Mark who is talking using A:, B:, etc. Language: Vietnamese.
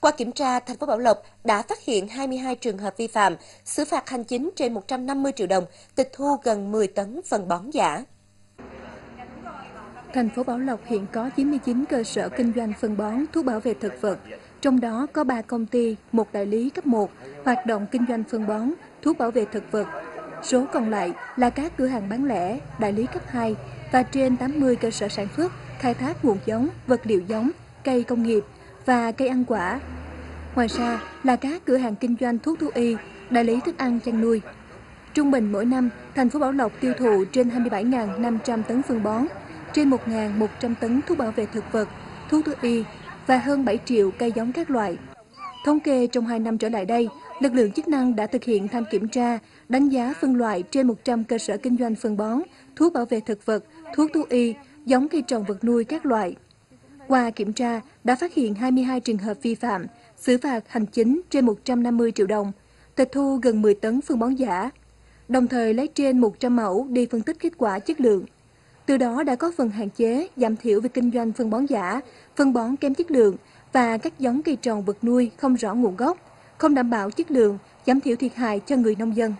A: Qua kiểm tra, thành phố Bảo Lộc đã phát hiện 22 trường hợp vi phạm, xử phạt hành chính trên 150 triệu đồng, tịch thu gần 10 tấn phân bón giả.
B: Thành phố Bảo Lộc hiện có 99 cơ sở kinh doanh phân bón, thuốc bảo vệ thực vật, trong đó có 3 công ty, một đại lý cấp 1 hoạt động kinh doanh phân bón, thuốc bảo vệ thực vật. Số còn lại là các cửa hàng bán lẻ, đại lý cấp 2 và trên 80 cơ sở sản xuất, khai thác nguồn giống, vật liệu giống, cây công nghiệp và cây ăn quả. Ngoài ra là các cửa hàng kinh doanh thuốc thú y, đại lý thức ăn chăn nuôi. Trung bình mỗi năm, thành phố Bảo Lộc tiêu thụ trên 27.500 tấn phân bón, trên 1.100 tấn thuốc bảo vệ thực vật, thuốc thú y và hơn 7 triệu cây giống các loại. Thống kê trong 2 năm trở lại đây, lực lượng chức năng đã thực hiện thanh kiểm tra, đánh giá phân loại trên 100 cơ sở kinh doanh phân bón, thuốc bảo vệ thực vật, thuốc thú y, giống cây trồng vật nuôi các loại. Qua kiểm tra, đã phát hiện 22 trường hợp vi phạm, xử phạt hành chính trên 150 triệu đồng, tịch thu gần 10 tấn phân bón giả, đồng thời lấy trên 100 mẫu đi phân tích kết quả chất lượng. Từ đó đã có phần hạn chế, giảm thiểu việc kinh doanh phân bón giả, phân bón kém chất lượng và các giống cây trồng vật nuôi không rõ nguồn gốc, không đảm bảo chất lượng, giảm thiểu thiệt hại cho người nông dân.